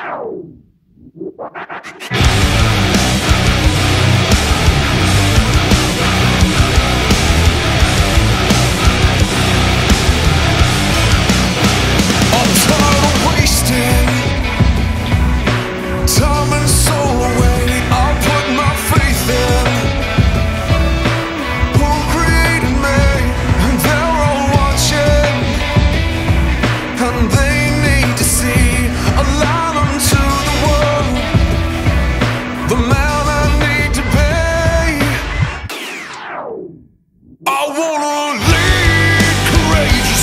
Thank you.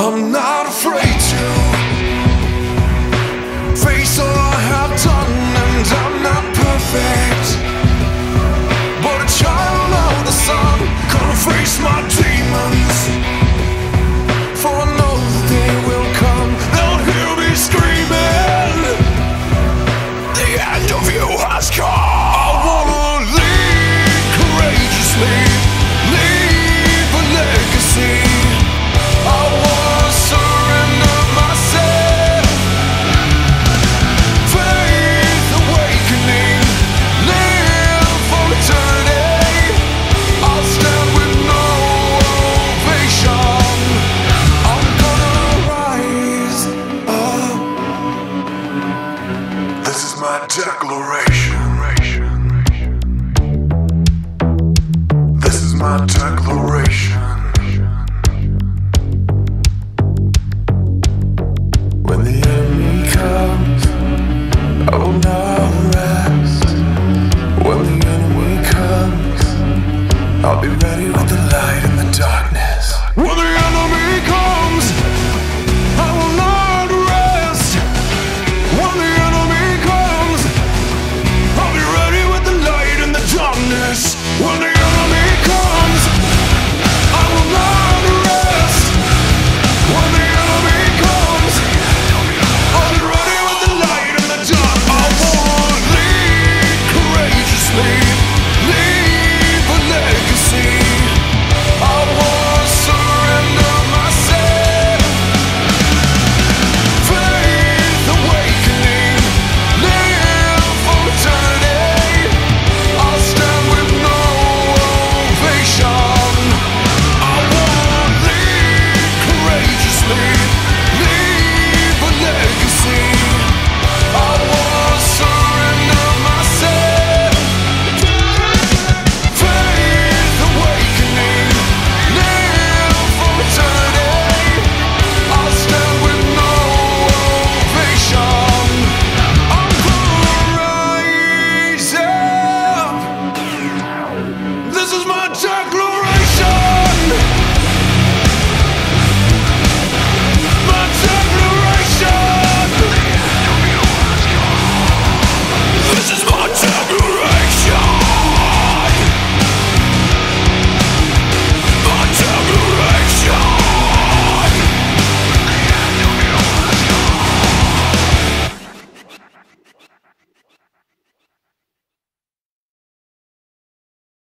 I'm not afraid to face all I have done, and I'm not perfect. declaration. This is my declaration. When the enemy comes, I will not rest. When the enemy comes, I'll be ready with the light in the darkness. When the